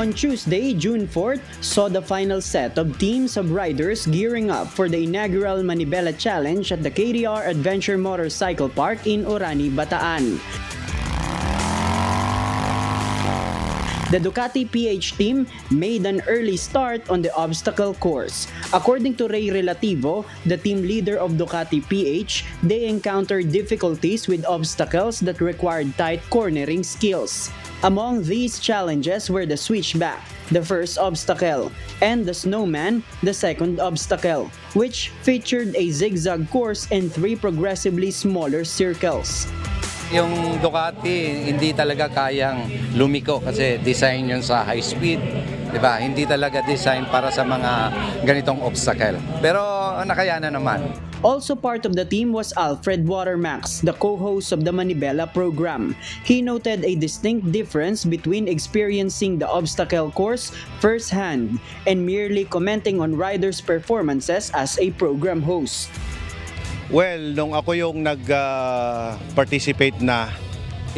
On Tuesday, June 4th, saw the final set of teams of riders gearing up for the inaugural Manibela Challenge at the KDR Adventure Motorcycle Park in Orani, Bataan. The Ducati PH team made an early start on the obstacle course. According to Ray Relativo, the team leader of Ducati PH, they encountered difficulties with obstacles that required tight cornering skills. Among these challenges were the switchback, the first obstacle, and the snowman, the second obstacle, which featured a zigzag course and three progressively smaller circles. Yung Ducati, hindi talaga kayang lumiko kasi design yun sa high speed. 'di ba? Hindi talaga design para sa mga ganitong obstacle. Pero nakayanan naman. Also part of the team was Alfred Watermax, the co-host of the Manibela program. He noted a distinct difference between experiencing the obstacle course firsthand and merely commenting on riders' performances as a program host. Well, nung ako yung nag-participate na,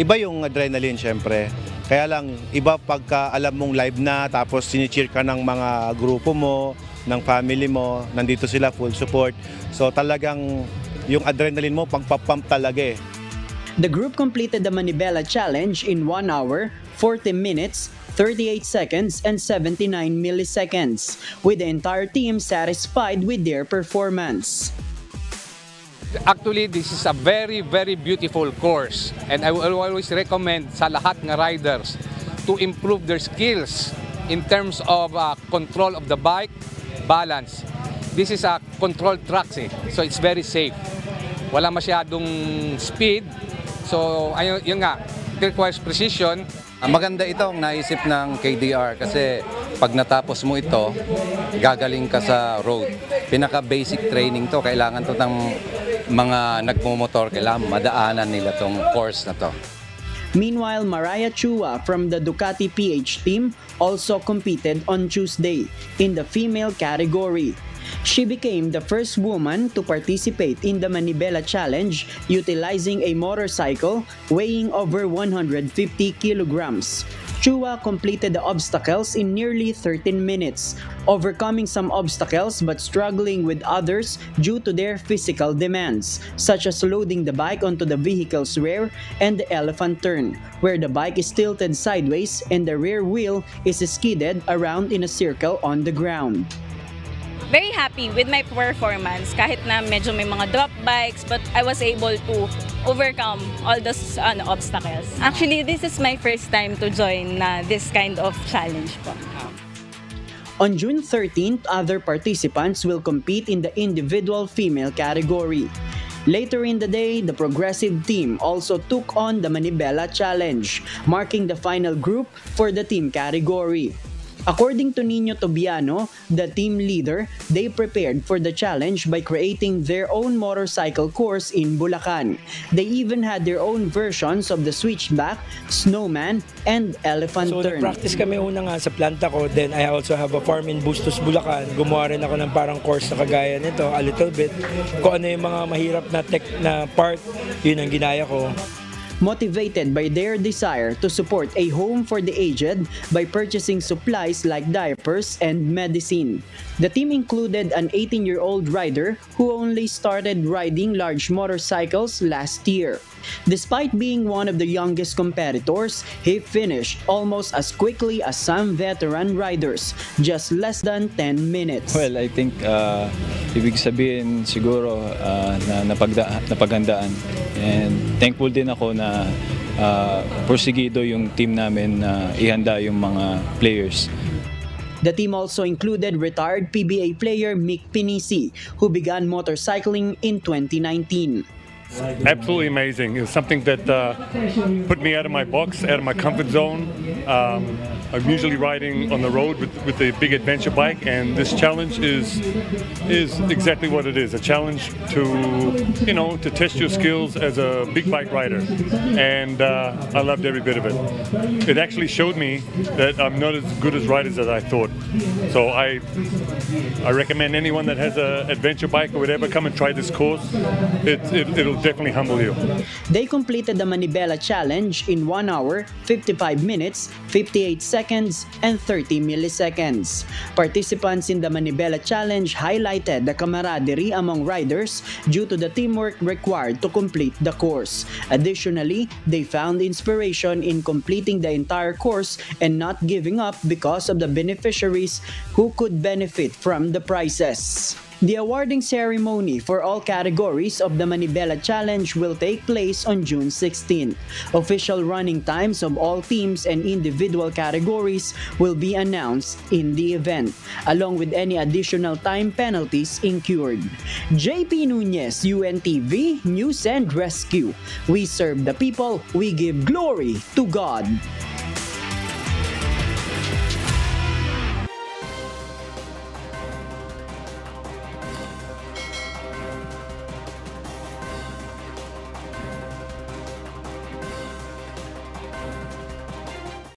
iba yung adrenaline syempre. Kaya lang, iba pagka alam mong live na, tapos sinicheer ka ng mga grupo mo, ng family mo, nandito sila, full support. So talagang yung adrenaline mo, pagpapump talaga eh. The group completed the Manibela Challenge in 1 hour, 40 minutes, 38 seconds, and 79 milliseconds, with the entire team satisfied with their performance. Actually, this is a very, very beautiful course. And I will always recommend sa lahat ng riders to improve their skills in terms of uh, control of the bike, balance. This is a controlled track, eh? so it's very safe. Wala masyadong speed. So, ayun, yun nga, it requires precision. Ah, Maganda itong naisip ng KDR kasi pag natapos mo ito, gagaling ka sa road. Pinaka-basic training to, kailangan to ng mga nagmumotor, kailangan madaanan nila tong course na to. Meanwhile, Mariah Chua from the Ducati PH team also competed on Tuesday in the female category. She became the first woman to participate in the Manibela Challenge utilizing a motorcycle weighing over 150 kilograms. Chua completed the obstacles in nearly 13 minutes, overcoming some obstacles but struggling with others due to their physical demands, such as loading the bike onto the vehicle's rear and the elephant turn, where the bike is tilted sideways and the rear wheel is skidded around in a circle on the ground. Very happy with my performance kahit na medyo may mga drop bikes but I was able to overcome all those ano, obstacles. Actually, this is my first time to join na this kind of challenge po. On June 13th, other participants will compete in the individual female category. Later in the day, the progressive team also took on the Manibela Challenge, marking the final group for the team category. According to Nino Tobiano, the team leader, they prepared for the challenge by creating their own motorcycle course in Bulacan. They even had their own versions of the switchback, snowman, and elephant So, turn. nag-practice kami una nga sa planta ko. Then, I also have a farm in Bustos, Bulacan. Gumawa rin ako ng parang course na kagaya nito, a little bit. Kung ano yung mga mahirap na tech na part, yun ang ginaya ko. Motivated by their desire to support a home for the aged by purchasing supplies like diapers and medicine. The team included an 18-year-old rider who only started riding large motorcycles last year. Despite being one of the youngest competitors, he finished almost as quickly as some veteran riders, just less than 10 minutes. Well, I think uh, ibig sabihin siguro uh, na napagda, napaghandaan. And thankful din ako na uh, porsigido yung team namin na ihanda yung mga players. The team also included retired PBA player Mick Pinisi, who began motorcycling in 2019. Absolutely amazing. It was something that uh, put me out of my box, out of my comfort zone. Um, I'm usually riding on the road with, with a big adventure bike, and this challenge is is exactly what it is—a challenge to you know to test your skills as a big bike rider. And uh, I loved every bit of it. It actually showed me that I'm not as good as riders as I thought. So I I recommend anyone that has a adventure bike or whatever come and try this course. It, it, it'll definitely humble you. They completed the Manibela Challenge in 1 hour, 55 minutes, 58 seconds, and 30 milliseconds. Participants in the Manibela Challenge highlighted the camaraderie among riders due to the teamwork required to complete the course. Additionally, they found inspiration in completing the entire course and not giving up because of the beneficiaries who could benefit from the prizes. The awarding ceremony for all categories of the Manibela Challenge will take place on June 16. Official running times of all teams and individual categories will be announced in the event, along with any additional time penalties incurred. JP Nunez, UNTV, News and Rescue. We serve the people, we give glory to God.